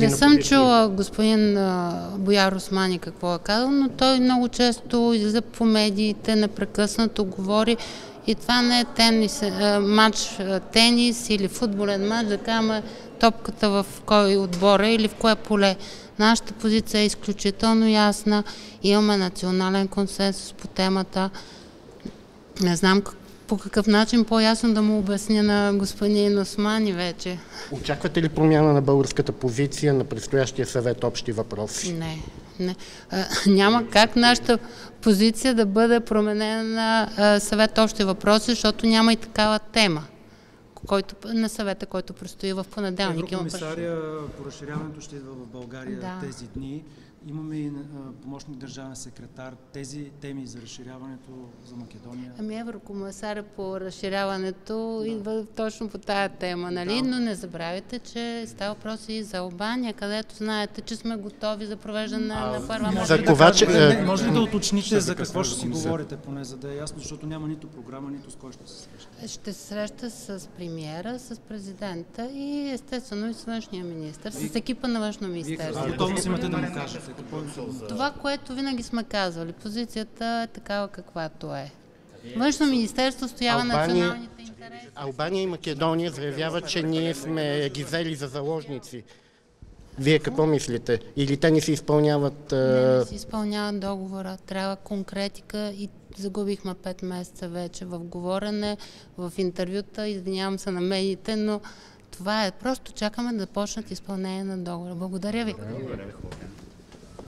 Не съм чула господин Бояр Османи какво е казал, но той много често излиза по медиите, непрекъснато говори и това не е тенис, матч тенис или футболен матч, да кажем топката в кой отбор е или в кое поле. Нашата позиция е изключително ясна, имаме национален консенсус по темата. Не знам как- по какъв начин по-ясно да му обясня на господин Османи вече. Очаквате ли промяна на българската позиция на предстоящия съвет общи въпроси? Не, не. А, няма как нашата позиция да бъде променена на а, съвет общи въпроси, защото няма и такава тема който, на съвета, който предстои в понеделник. Има Еврокомисария по разширяването ще идва в България Да. тези дни. Имаме и помощник държавен секретар. Тези теми за разширяването за Македония. Ами Еврокомисаря по разширяването идва точно по тая тема, нали? Да. Но не забравяйте, че става въпрос и за Албания, където знаете, че сме готови за провеждане на първа За матч. Ковач, кажете, е, не, може ли да уточните ще за какво ще си говорите, поне за да е ясно, защото няма нито програма, нито с кой ще се среща. Ще се среща с премиера, с президента и естествено и с външния министр, с екипа на външно министерство. готовност имате да му кажете? Това, което винаги сме казвали, позицията е такава каквато е. Външно министерство стоява Албания- националните интереси. Албания и Македония заявяват, че ние сме ги взели за заложници. Вие какво мислите? Или те не си изпълняват... Не, а, не си изпълнява договора. Трябва конкретика и загубихме 5 месеца вече в говорене, в интервюта. Извинявам се на медиите, но това е. Просто чакаме да почнат изпълнение на договора. Благодаря ви.